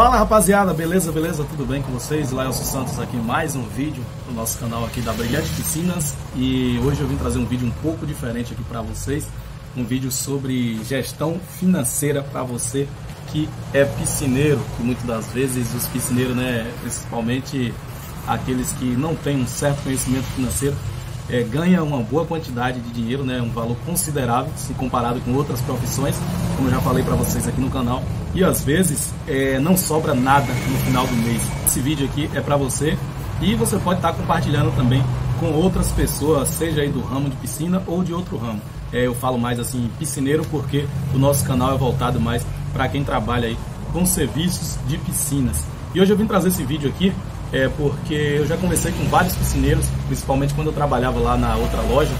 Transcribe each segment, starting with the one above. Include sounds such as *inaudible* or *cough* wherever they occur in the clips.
Fala rapaziada, beleza, beleza? Tudo bem com vocês? Laelson Santos aqui, mais um vídeo do nosso canal aqui da Brilhante Piscinas e hoje eu vim trazer um vídeo um pouco diferente aqui para vocês, um vídeo sobre gestão financeira para você que é piscineiro, que muitas das vezes os piscineiros, né, principalmente aqueles que não têm um certo conhecimento financeiro, é, ganha uma boa quantidade de dinheiro, né, um valor considerável se comparado com outras profissões, como eu já falei para vocês aqui no canal. E às vezes é, não sobra nada no final do mês. Esse vídeo aqui é para você e você pode estar tá compartilhando também com outras pessoas, seja aí do ramo de piscina ou de outro ramo. É, eu falo mais assim piscineiro porque o nosso canal é voltado mais para quem trabalha aí com serviços de piscinas. E hoje eu vim trazer esse vídeo aqui é porque eu já conversei com vários piscineiros, principalmente quando eu trabalhava lá na outra loja,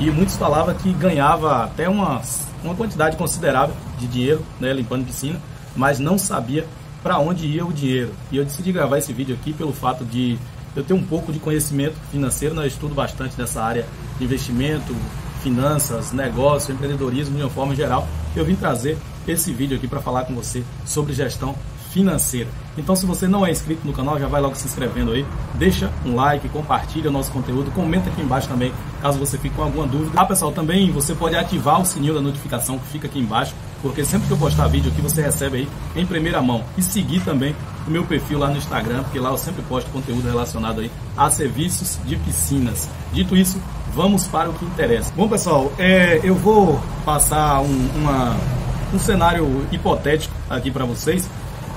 e muitos falavam que ganhava até uma, uma quantidade considerável de dinheiro né, limpando piscina, mas não sabia para onde ia o dinheiro. E eu decidi gravar esse vídeo aqui pelo fato de eu ter um pouco de conhecimento financeiro, né, eu estudo bastante nessa área de investimento, finanças, negócio, empreendedorismo de uma forma geral. Eu vim trazer esse vídeo aqui para falar com você sobre gestão financeira. Então, se você não é inscrito no canal, já vai logo se inscrevendo aí, deixa um like, compartilha o nosso conteúdo, comenta aqui embaixo também, caso você fique com alguma dúvida. Ah, pessoal, também você pode ativar o sininho da notificação que fica aqui embaixo, porque sempre que eu postar vídeo aqui, você recebe aí em primeira mão. E seguir também o meu perfil lá no Instagram, porque lá eu sempre posto conteúdo relacionado aí a serviços de piscinas. Dito isso, vamos para o que interessa. Bom, pessoal, é, eu vou passar um, uma, um cenário hipotético aqui para vocês,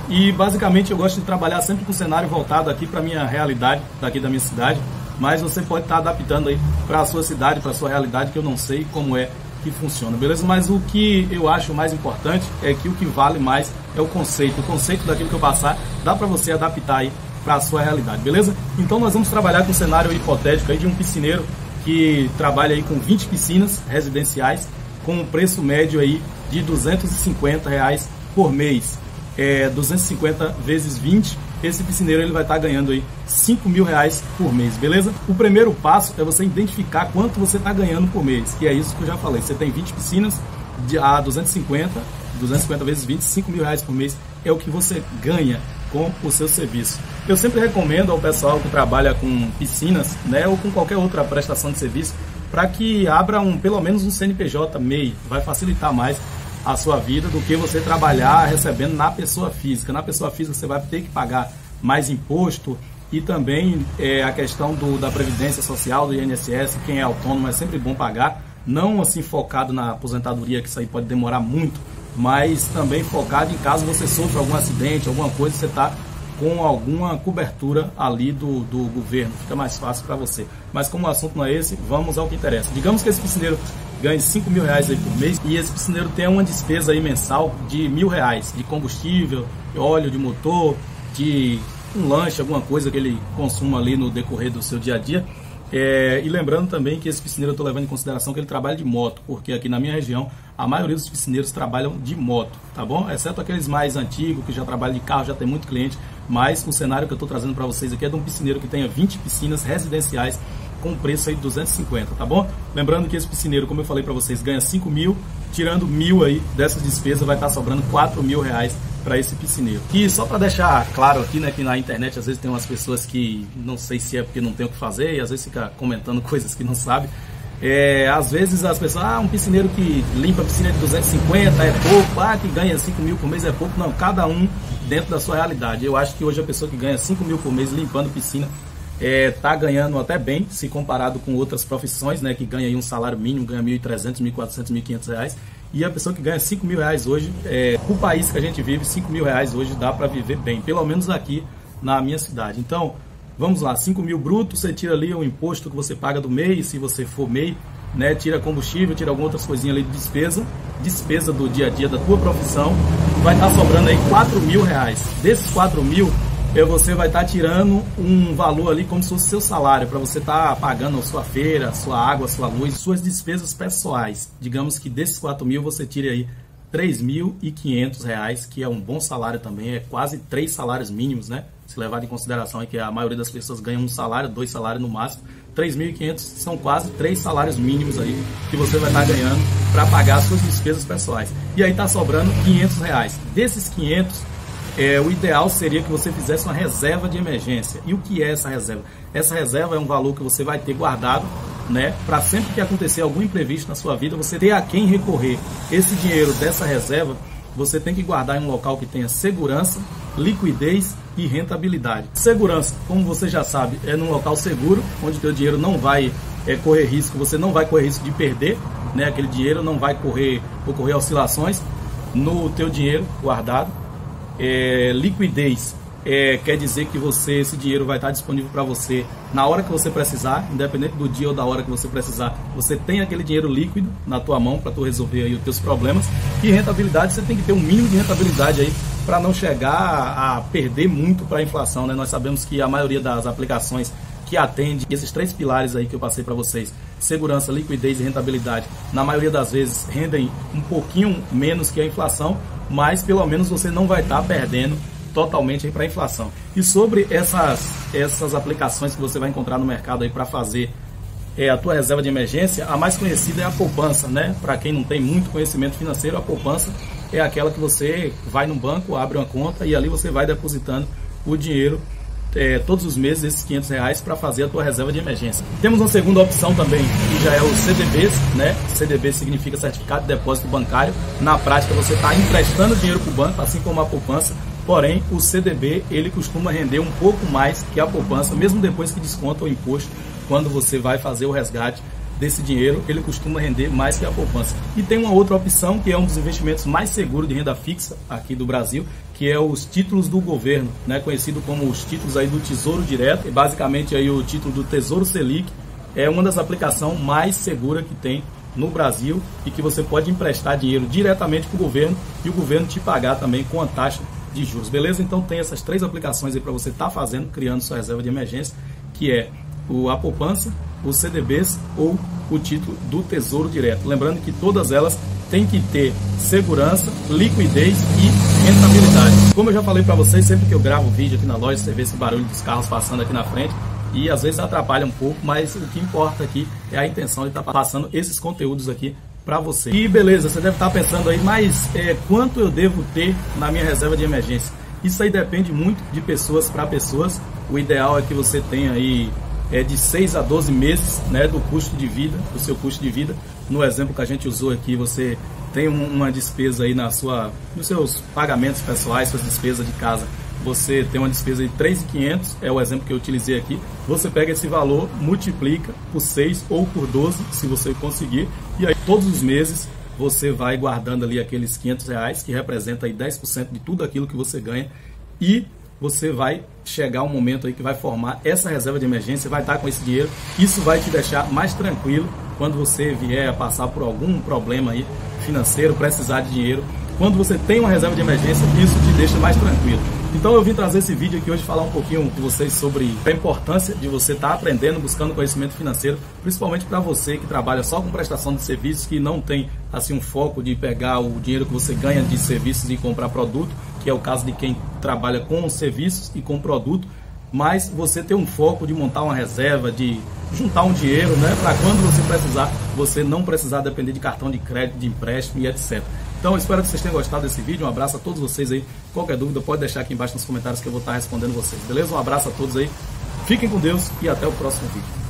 e basicamente eu gosto de trabalhar sempre com o cenário voltado aqui para minha realidade, daqui da minha cidade. Mas você pode estar tá adaptando aí para a sua cidade, para a sua realidade, que eu não sei como é que funciona, beleza? Mas o que eu acho mais importante é que o que vale mais é o conceito. O conceito daquilo que eu passar dá para você adaptar aí para a sua realidade, beleza? Então nós vamos trabalhar com um cenário hipotético aí de um piscineiro que trabalha aí com 20 piscinas residenciais com um preço médio aí de 250 reais por mês é, 250 vezes 20, esse piscineiro ele vai estar tá ganhando aí 5 mil reais por mês, beleza? O primeiro passo é você identificar quanto você está ganhando por mês, que é isso que eu já falei. Você tem 20 piscinas de, a 250, 250 vezes 20, 5 mil reais por mês é o que você ganha com o seu serviço. Eu sempre recomendo ao pessoal que trabalha com piscinas, né, ou com qualquer outra prestação de serviço, para que abra um, pelo menos um CNPJ MEI, vai facilitar mais a sua vida do que você trabalhar recebendo na pessoa física. Na pessoa física você vai ter que pagar mais imposto e também é, a questão do, da previdência social, do INSS, quem é autônomo é sempre bom pagar, não assim focado na aposentadoria, que isso aí pode demorar muito, mas também focado em caso você sofra algum acidente, alguma coisa, você está com alguma cobertura ali do, do governo, fica mais fácil para você. Mas como o assunto não é esse, vamos ao que interessa. Digamos que esse piscineiro ganhe 5 mil reais aí por mês e esse piscineiro tem uma despesa aí mensal de mil reais de combustível, de óleo de motor, de um lanche, alguma coisa que ele consuma ali no decorrer do seu dia a dia. É, e lembrando também que esse piscineiro eu estou levando em consideração que ele trabalha de moto, porque aqui na minha região a maioria dos piscineiros trabalham de moto, tá bom? Exceto aqueles mais antigos que já trabalham de carro, já tem muito cliente, mas o cenário que eu estou trazendo para vocês aqui é de um piscineiro que tenha 20 piscinas residenciais com preço aí de 250, tá bom? Lembrando que esse piscineiro, como eu falei para vocês, ganha 5 mil, tirando mil aí dessas despesas, vai estar tá sobrando 4 mil reais para esse piscineiro. E só para deixar claro aqui, né, que na internet às vezes tem umas pessoas que não sei se é porque não tem o que fazer e às vezes fica comentando *laughs* coisas que não sabe. É, às vezes as pessoas, ah, um piscineiro que limpa a piscina de 250 é pouco, ah, que ganha 5 mil por mês é pouco. Não, cada um dentro da sua realidade. Eu acho que hoje a pessoa que ganha 5 mil por mês limpando piscina está é, ganhando até bem, se comparado com outras profissões, né, que ganha um salário mínimo, ganha 1.300, 1.400, 1.500 reais. E a pessoa que ganha 5 mil reais hoje, é, o país que a gente vive, 5 mil reais hoje dá para viver bem, pelo menos aqui na minha cidade. Então, vamos lá, 5 mil brutos, você tira ali o imposto que você paga do mês, se você for MEI, né, tira combustível, tira algumas outras coisinhas ali de despesa, despesa do dia a dia da tua profissão, vai estar tá sobrando aí 4 mil reais. Desses 4 mil, é, você vai estar tá tirando um valor ali como se fosse seu salário, para você estar tá pagando a sua feira, sua água, sua luz, suas despesas pessoais. Digamos que desses 4 mil você tire aí R$ 3.500, que é um bom salário também, é quase três salários mínimos, né? Se levar em consideração é que a maioria das pessoas ganha um salário, dois salários no máximo, 3.500 são quase três salários mínimos aí que você vai estar ganhando para pagar suas despesas pessoais. E aí está sobrando 500 reais. Desses 500, é, o ideal seria que você fizesse uma reserva de emergência. E o que é essa reserva? Essa reserva é um valor que você vai ter guardado, né, para sempre que acontecer algum imprevisto na sua vida, você ter a quem recorrer. Esse dinheiro dessa reserva, você tem que guardar em um local que tenha segurança, liquidez e rentabilidade. Segurança, como você já sabe, é num local seguro, onde teu dinheiro não vai é, correr risco, você não vai correr risco de perder, né, aquele dinheiro não vai correr ocorrer oscilações no teu dinheiro guardado é, liquidez é, quer dizer que você esse dinheiro vai estar disponível para você na hora que você precisar, independente do dia ou da hora que você precisar. Você tem aquele dinheiro líquido na tua mão para tu resolver aí os teus problemas. E rentabilidade, você tem que ter um mínimo de rentabilidade aí para não chegar a perder muito para a inflação. Né? Nós sabemos que a maioria das aplicações que atende esses três pilares aí que eu passei para vocês, segurança, liquidez e rentabilidade, na maioria das vezes rendem um pouquinho menos que a inflação, mas pelo menos você não vai estar tá perdendo totalmente para a inflação. E sobre essas, essas aplicações que você vai encontrar no mercado aí para fazer é, a tua reserva de emergência, a mais conhecida é a poupança, né? Para quem não tem muito conhecimento financeiro, a poupança é aquela que você vai no banco, abre uma conta e ali você vai depositando o dinheiro é, todos os meses esses 500 reais para fazer a tua reserva de emergência. Temos uma segunda opção também, que já é o CDBs, né? CDB significa Certificado de Depósito Bancário. Na prática, você está emprestando dinheiro para o banco, assim como a poupança. Porém, o CDB ele costuma render um pouco mais que a poupança, mesmo depois que desconta o imposto, quando você vai fazer o resgate desse dinheiro, ele costuma render mais que a poupança. E tem uma outra opção, que é um dos investimentos mais seguros de renda fixa aqui do Brasil, que é os títulos do governo, né, conhecido como os títulos aí do Tesouro Direto, e basicamente aí o título do Tesouro Selic, é uma das aplicações mais seguras que tem no Brasil e que você pode emprestar dinheiro diretamente para o governo e o governo te pagar também com a taxa de juros, beleza? Então tem essas três aplicações aí para você estar tá fazendo, criando sua reserva de emergência, que é o, a poupança, os CDBs ou o título do Tesouro Direto. Lembrando que todas elas têm que ter segurança, liquidez e rentabilidade. Como eu já falei para vocês, sempre que eu gravo vídeo aqui na loja, você vê esse barulho dos carros passando aqui na frente e às vezes atrapalha um pouco, mas o que importa aqui é a intenção de estar tá passando esses conteúdos aqui para você. E beleza, você deve estar tá pensando aí, mas é, quanto eu devo ter na minha reserva de emergência? Isso aí depende muito de pessoas para pessoas. O ideal é que você tenha aí é de 6 a 12 meses né, do custo de vida, do seu custo de vida. No exemplo que a gente usou aqui, você tem uma despesa aí na sua, nos seus pagamentos pessoais, suas despesas de casa, você tem uma despesa de 3.500, é o exemplo que eu utilizei aqui. Você pega esse valor, multiplica por 6 ou por 12, se você conseguir, e aí todos os meses você vai guardando ali aqueles 500 reais, que representa aí 10% de tudo aquilo que você ganha, e você vai chegar um momento aí que vai formar essa reserva de emergência, vai estar com esse dinheiro. Isso vai te deixar mais tranquilo quando você vier a passar por algum problema aí financeiro, precisar de dinheiro. Quando você tem uma reserva de emergência, isso te deixa mais tranquilo. Então eu vim trazer esse vídeo aqui hoje falar um pouquinho com vocês sobre a importância de você estar aprendendo, buscando conhecimento financeiro, principalmente para você que trabalha só com prestação de serviços, que não tem assim um foco de pegar o dinheiro que você ganha de serviços e comprar produto, que é o caso de quem trabalha com serviços e com produto, mas você ter um foco de montar uma reserva, de juntar um dinheiro, né, para quando você precisar, você não precisar depender de cartão de crédito, de empréstimo e etc. Então, espero que vocês tenham gostado desse vídeo. Um abraço a todos vocês aí. Qualquer dúvida, pode deixar aqui embaixo nos comentários que eu vou estar respondendo vocês, beleza? Um abraço a todos aí. Fiquem com Deus e até o próximo vídeo.